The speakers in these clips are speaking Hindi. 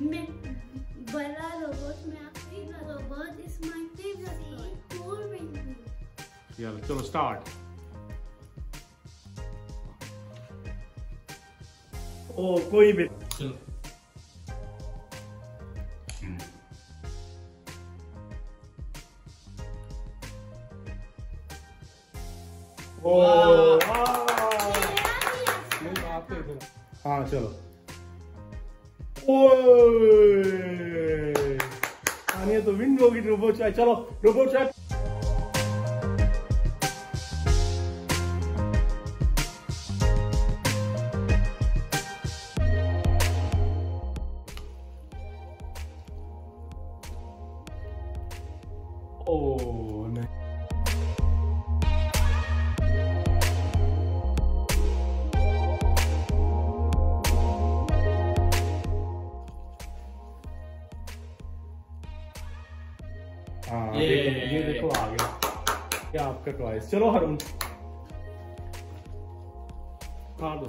मैं बड़ा रोबोट में आपकी robot is my favourite core ring चलो चलो स्टार्ट ओ कोई भी चलो। ओ। हाँ चलो। ओए आनिया तो विन होगी रोबोट चाय चलो रोबोट चाय ओ नहीं हाँ ये- देखो ये देखो आ गया क्या आपका टॉयस चलो हरुण खा दो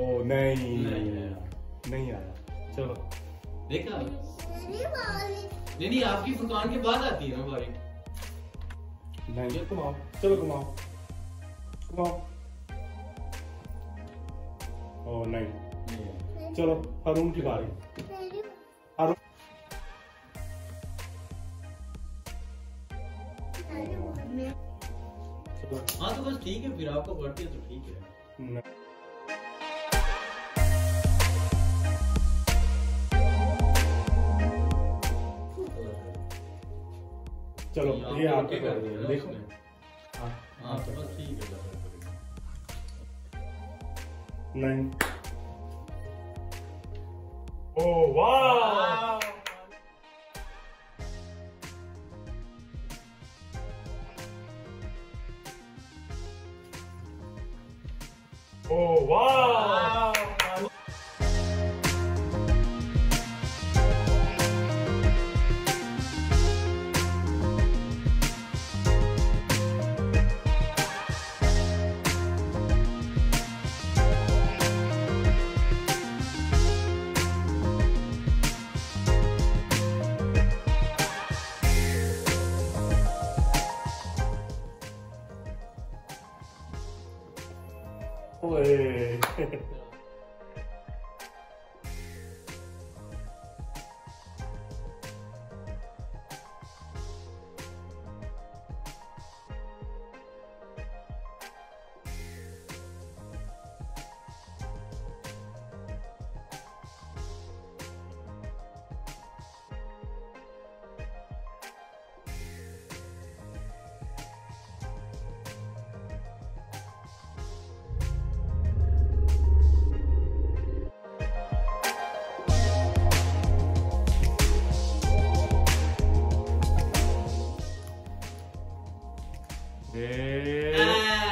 ओ नहीं नहीं नहीं आया। चलो। देखा? नहीं नहीं आपकी फुरकान के बाद आती है ना बारी नहीं घुमाओ। चलो घुमाओ। घुमाओ। ओ नहीं। चलो हरुण की बारी। हरुण हाँ तो बस ठीक है फिर आपको पढ़ती है तो ठीक है। चलो ये आपके कर दिया देखो। हाँ हाँ तो बस ठीक है नहीं ओ वाह ओ वाह ओए 会。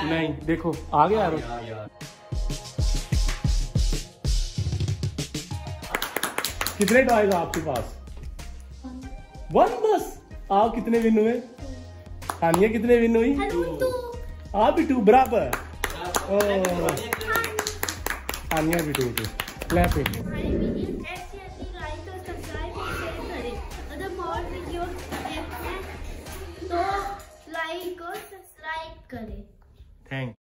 नहीं देखो आ गया यार। कितने टॉयज आपके पास? वन बस। आप कितने विन हुए? हानिया कितने विन हुई? आप भी टू बराबर। हानिया भी टू टू क्लैप Hang.